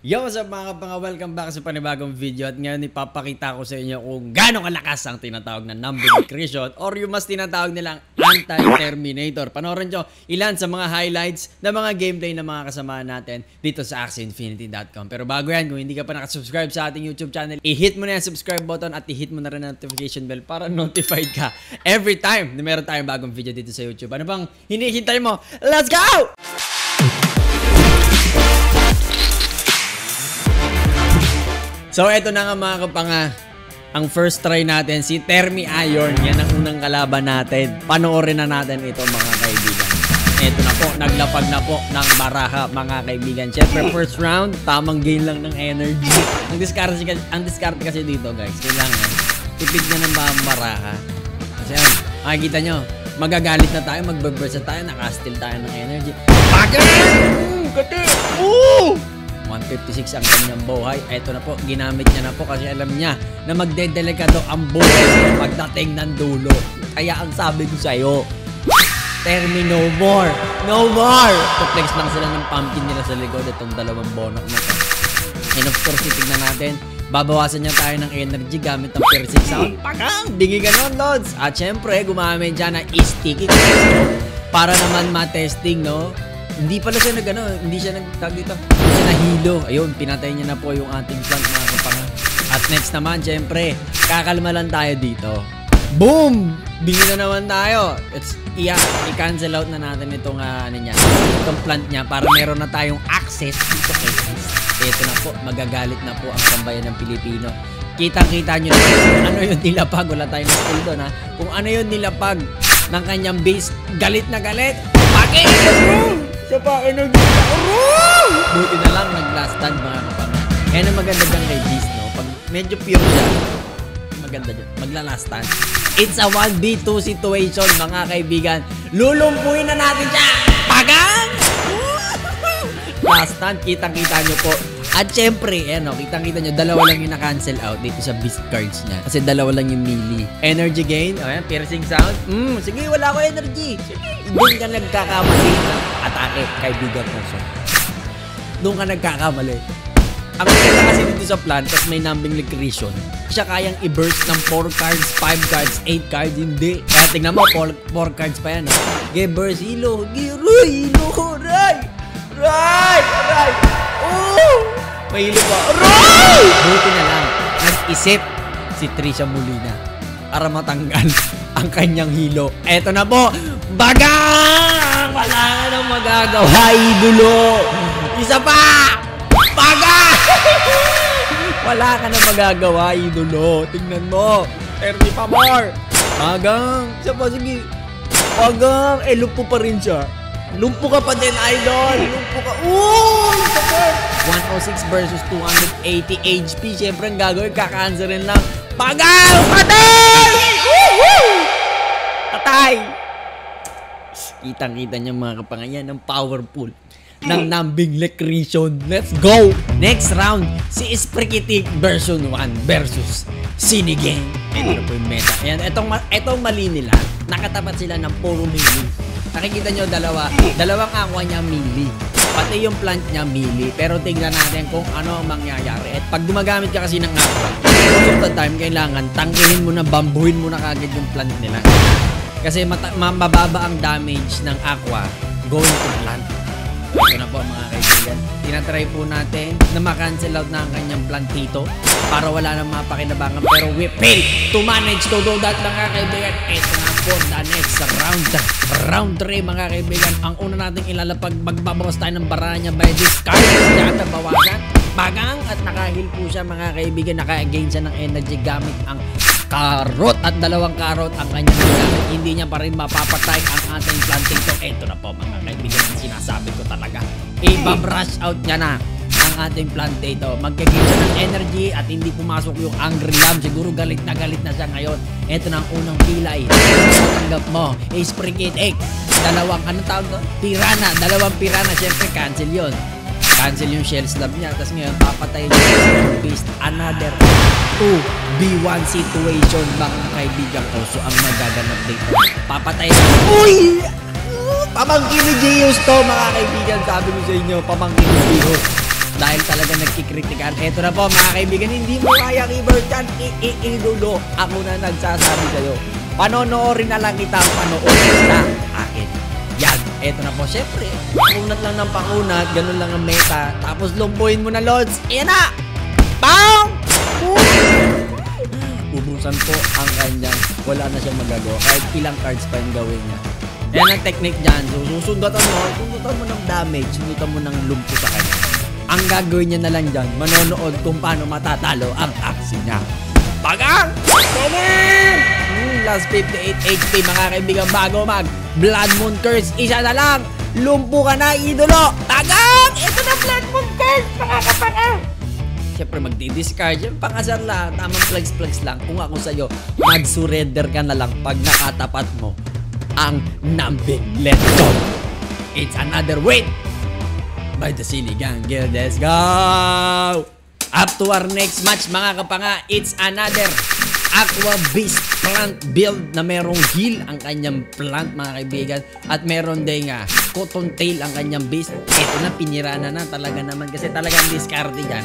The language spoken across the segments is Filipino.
Yo, what's up mga kapanga? Welcome back sa panibagong video at ngayon ipapakita ko sa inyo kung gaano kalakas ang tinatawag na number creation or yung mas tinatawag nilang anti-terminator. Panoorin nyo ilan sa mga highlights na mga gameplay ng mga kasama natin dito sa AxieInfinity.com. Pero bago yan, kung hindi ka pa nakasubscribe sa ating YouTube channel, i-hit mo na yung subscribe button at i-hit mo na rin ang notification bell para notified ka every time na meron tayong bagong video dito sa YouTube. Ano bang hinihintay mo? Let's go! So, eto na nga mga kapanga. Ang first try natin, si Termi Iron. Yan ang unang kalaban natin. Panoorin na natin ito mga kaibigan. Eto na po, naglapag na po ng baraha mga kaibigan. Siyempre, first round, tamang gain lang ng energy. Ang discard, ang discard kasi dito guys, kailangan tipid na ng baraha. Kasi yan, makikita nyo, magagalit na tayo, magbaburst na tayo, nakastill tayo ng energy. Bakit? Kati! Ooh! 156 ang kanyang buhay. Ito na po, ginamit niya na po kasi alam niya na magdedelikado ang buhay niya pagdating ng dulo. Kaya ang sabi ko sa'yo, Termi no more! No more! Tuplex lang sila ng pumpkin nila sa likod itong dalawang bonok na to. And of course, titignan natin, babawasan niya tayo ng energy gamit ang piercing sound. Pakang! Dingi ganon, Lods! At syempre, gumamit siya ng sticky para naman ma-testing, no? Hindi pala siya nag ano, hindi siya nagtag dito. Siya nahilo. Ayun, pinatay niya na po yung ating plant mga kapanga. At next naman, syempre, kakalma lang tayo dito. Boom! Bingi na naman tayo. It's, iya, i-cancel out na natin itong, uh, ano niya, itong plant niya para meron na tayong access dito kay Ito na po, magagalit na po ang sambayan ng Pilipino. Kitang-kita nyo na kung ano yung nilapag. Wala tayong skill doon ha. Kung ano yung nilapag ng kanyang base, galit na galit. Bakit? Siya pa, energy. Buti na lang nag-last stand mga kapanga. Kaya na maganda dyan kay Beast, no? Pag medyo pure siya, maganda dyan. Magla-last stand. It's a 1v2 situation, mga kaibigan. Lulumpuin na natin siya! Pagang! Last stand, kitang-kita nyo po. At syempre, ano, kitang-kita nyo, dalawa lang yung na-cancel out dito sa beast cards niya. Kasi dalawa lang yung melee. Energy gain, oh, yan, piercing sound. Mm, sige, wala ko energy. Doon ka nagkakamali ng atake, kaibigan ko. So, doon ka nagkakamali. Ang maganda kasi dito sa plan, tapos may numbing liquidation, siya kayang i-burst ng 4 cards, 5 cards, 8 cards, hindi. Kaya tingnan mo, 4, 4 cards pa yan. Oh. Ge, burst, hilo, ge, ruy, hilo, ray, ray, ray, oh! May hilo pa, ray! Buti na lang, nag-isip si Trisha Molina para matanggal ang kanyang hilo. Eto na po, bagang! Wala na nang magagawa, idolo! Isa pa! Bagang! Wala ka na magagawa, idolo. Tingnan mo. 30 pa more. Bagang. Isa pa, sige. Bagang. Eh, lumpo pa rin siya. Lumpo ka pa din, idol. Lumpo ka. Ooh! 106 versus 280 HP. Siyempre, ang gagawin, kaka-answerin lang. Bagang! Patay! Woohoo! Patay! Kitang-kita niyo mga kapangayan ng powerful ng numbing lecretion. Let's go! Next round, si Sprikitik version 1 versus Sinigeng. Ito na po yung meta. Ayan, etong, etong mali nila, nakatapat sila ng puro melee. Nakikita nyo dalawa, dalawang aqua niya melee. Pati yung plant niya melee. Pero tignan natin kung ano ang mangyayari. At pag gumagamit ka kasi ng aqua, most the time, kailangan tangkihin mo na, bambuhin mo na kagad yung plant nila. Kasi mata- mababa ang damage ng aqua going to plant. Tinatry po natin na ma-cancel out na ang kanyang plantito para wala nang mapakinabangan. Pero we fail to manage to do that mga kaibigan. Ito na po the next round. Round 3 mga kaibigan. Ang una nating ilalapag magbabawas tayo ng baranya by this card. Yata bawasan. Bagang at nakahil po siya mga kaibigan. Naka-gain siya ng energy gamit ang karot at dalawang karot ang kanyang ginamit. Hindi niya pa rin mapapatay ang ating planting to. Ito na po mga kaibigan ang sinasabi ko talaga. I-brush out niya na ang ating plantato. Magkagain siya ng energy at hindi pumasok yung angry lamb. Siguro galit na galit na siya ngayon. Ito na ang unang pilay. Tanggap mo. Spring Kid Egg. Dalawang, anong tawag doon? Pirana. Dalawang pirana. Siyempre, cancel yon cancel yung shell slab niya. Tapos ngayon, papatay niya yung beast. Another 2v1 situation, mga kaibigan ko. So, ang magaganap dito, papatay na. Uy! Pamangkin ni Geos to, mga kaibigan. Sabi ko sa inyo, pamangkin ni Geos. dahil talaga nagkikritikan. Eto na po mga kaibigan, hindi mo kaya i-burst yan, iiilulo. Ako na nagsasabi sa'yo. Panonoorin na lang kita, panoorin sa akin. Yan, eto na po. Siyempre, pakunat lang ng pakunat, ganun lang ang meta. Tapos lumpuhin mo na, Lods. Ayan na! Bang! Ubusan po ang kanyang wala na siyang magagawa. Kahit ilang cards pa yung gawin niya. Yan ang technique dyan. So, susundatan mo, sundutan mo ng damage, sundutan mo ng lumpo sa kanya. Ang gagawin niya na lang dyan, manonood kung paano matatalo ang aksi niya. Bagang! Hmm, last 58 HP mga kaibigan bago mag Blood Moon Curse. Isa na lang. Lumpo ka na, idolo. Tagang! Ito na Blood Moon Curse, mga kapanga. Siyempre magdi-discard. Yung pangasar lang, tamang flex-flex lang. Kung ako sa'yo, mag-surrender ka na lang pag nakatapat mo ang Nambin Let's. It's another win by the Siligang Guild. Let's go! Up to our next match mga kapanga, it's another Aqua Beast plant build na merong heal ang kanyang plant mga kaibigan at meron din nga cotton tail ang kanyang beast. Ito na pinira na na talaga naman kasi talagang discard yan.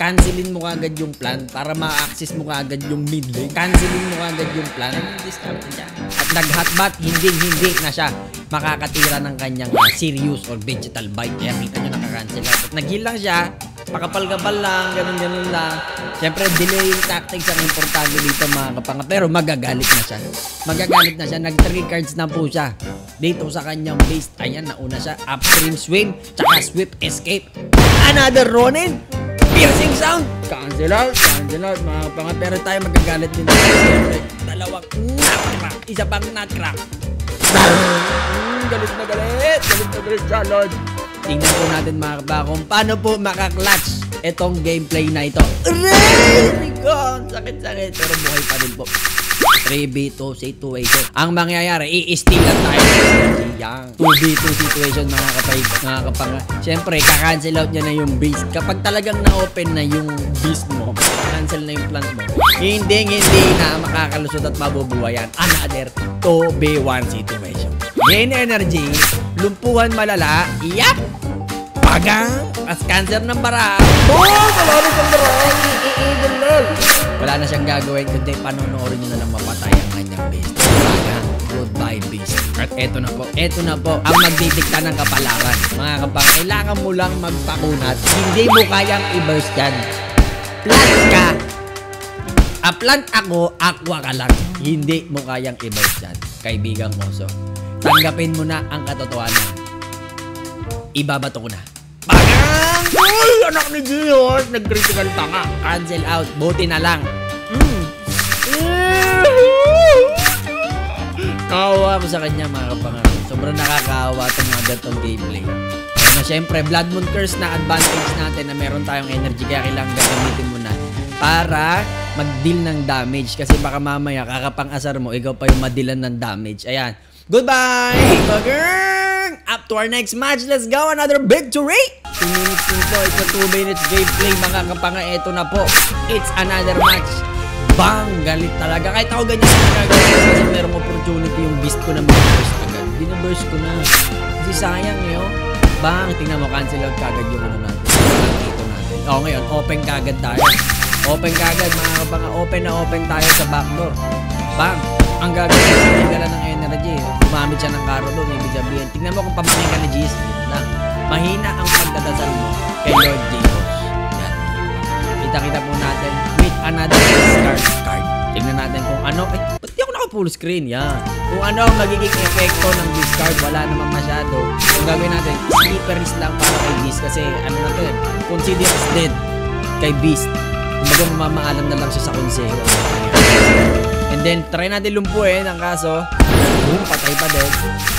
Cancelin mo kagad yung plant para ma-access mo kagad yung mid lane. Cancelin mo kagad yung plant. Ano discard yan? At nag-hotbat, hindi hindi na siya makakatira ng kanyang uh, serious or vegetal bite. Kaya kita nyo nakakancel out. At nag-heal lang siya, pakapal-kapal lang, ganun-ganun lang. Siyempre, delaying tactics ang importante dito mga kapanga. Pero magagalit na siya. Magagalit na siya. Nag-3 cards na po siya. Dito sa kanyang base. Ayan, nauna siya. Upstream swim, tsaka sweep escape. Another Ronin! Piercing sound! Cancel out, cancel out mga kapanga. Pero tayo magagalit din. Dalawang nutcrack. Isa pang nutcrack. Mm, galit na galit. Galit na galit siya, Lord. Tingnan po natin mga kaba kung paano po makaklatch itong gameplay na ito. Aray! ko! Sakit-sakit. Pero buhay pa din po. 3v2 situation. Ang mangyayari, i-steal lang tayo. Yang 2v2 situation mga kapay, mga kapanga. Siyempre, kakancel out niya na yung beast. Kapag talagang na-open na yung beast mo, cancel na yung plant mo. Hindi, hindi na makakalusot at mabubuhayan. Another 2v1 situation. Gain energy, lumpuhan malala, yap! Pagang! As cancer ng bara. Boom! Wala na siyang bara. Wala na siyang gagawin kundi panonoorin niyo na lang mapatay ang kanyang beast. Pagang! Goodbye beast. At eto na po, eto na po ang magdidikta ng kapalaran. Mga kapang, kailangan mo lang magpakunat. Hindi mo kayang i-burst yan. Plant ka! A plant ako, aqua ka lang. Hindi mo kayang i-burst yan. Kaibigang moso. Tanggapin mo na ang katotohanan. Ibabato ko na. Pagang! Uy! Anak ni Gios! Nag-critical pa nga. Cancel out. Buti na lang. Nakawa ko sa kanya mga kapangarap. Sobrang nakakaawa itong mga ganitong gameplay. Na syempre, Blood Moon Curse na advantage natin na meron tayong energy kaya kailangan gagamitin mo na para mag-deal ng damage. Kasi baka mamaya kakapang-asar mo, ikaw pa yung madilan ng damage. Ayan. Goodbye! Bagang! Up to our next match. Let's go! Another victory! 2 minutes po. It's a 2 minutes gameplay mga kapanga. Ito na po. It's another match. Bang! Galit talaga. Kahit ako ganyan gagawin kasi merong opportunity yung beast ko na mag-burst agad. Binaburst ko na. Kasi sayang eh, oh. Bang! Tingnan mo, cancel out kagad yung ano natin. Dito natin. O, ngayon, open kagad tayo. Open kagad, mga kapanga. Open na open tayo sa backdoor. Bang! Ang gagawin, tingala ng energy. Gumamit siya ng karo doon. Ibig sabihin, tingnan mo kung pamakin ka ni Jesus. Mahina ang pagdadasal mo kay Lord Jesus. Kita-kita po natin with another discard card. Tingnan natin kung ano. Ay, ba't di ako naka-full screen? Yan. Kung ano ang magiging epekto ng discard. Wala naman masyado. Kung gagawin natin, slipperies lang para kay Beast. Kasi ano na to eh. Consider as dead kay Beast. Kumbaga mamaalam na lang siya sa konseho. And then, try natin lumpuin ang kaso. Boom, patay pa din.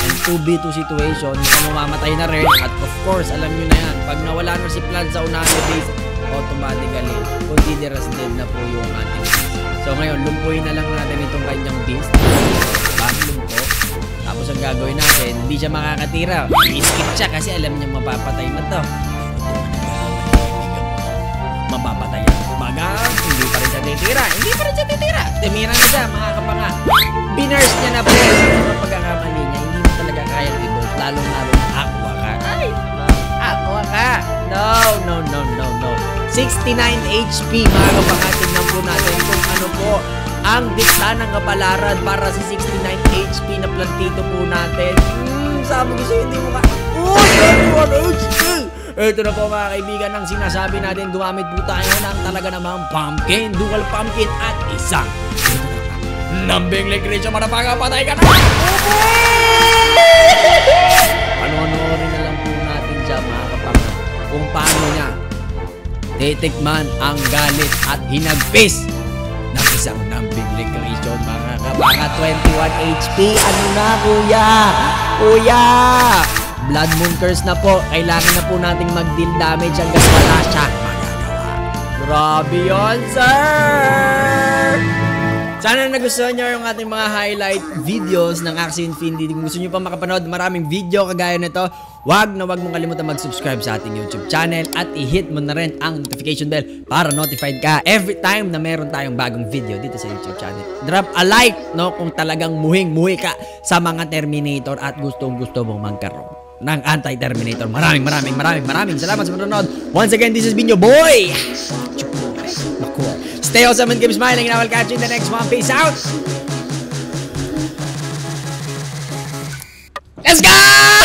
And 2v2 situation, mukhang mamamatay na rin. At of course, alam nyo na yan, pag nawala na si Plan sa unahan na base, automatically, consider as dead na po yung ating beast. So ngayon, lumpuin na lang natin itong kanyang beast. Bang lumpo. Tapos ang gagawin natin, hindi siya makakatira. I-skip siya kasi alam niya mapapatay na to. Mapapatay. Baga, hindi pa rin siya titira. Hindi pa rin siya titira. Timira na siya, mga kapanga. Binurse niya na po. Ang pagkakamali niya, hindi mo talaga kaya i-burst. Lalong-lalong aqua ka. Ay, aqua ka. No, no, no, no, no. 69 HP mga kapangha. Tingnan po natin kung ano po ang dikta ng kapalaran para sa 69 HP na plantito po natin. Hmm, sabi ko sa'yo, hindi mo ka... Oh, 21 HP! Ito na po mga kaibigan ang sinasabi natin. Gumamit po tayo ng talaga namang pumpkin, dual pumpkin at isang. Nambing Legrecia, marapanga, patay ka na! Ano-ano na lang po natin dyan mga kapanga kung paano niya titikman ang galit at hinagpis ng isang nambing Legrecia mga kapanga 21 HP. Ano na kuya? Kuya! Blood Moon Curse na po. Kailangan na po nating mag-deal damage hanggang wala siya magagawa. Grabe yun, sir! Sana nagustuhan nyo yung ating mga highlight videos ng Axie Infinity. Kung gusto nyo pa makapanood maraming video kagaya nito, wag na wag mong kalimutan mag-subscribe sa ating YouTube channel at i-hit mo na rin ang notification bell para notified ka every time na meron tayong bagong video dito sa YouTube channel. Drop a like no kung talagang muhing-muhi ka sa mga Terminator at gustong-gusto mong magkaroon ng anti-Terminator. Maraming, maraming, maraming, maraming salamat sa panonood. Once again, this has been your boy! Naku. Stay awesome and keep smiling and I will catch you in the next one. Peace out! Let's go!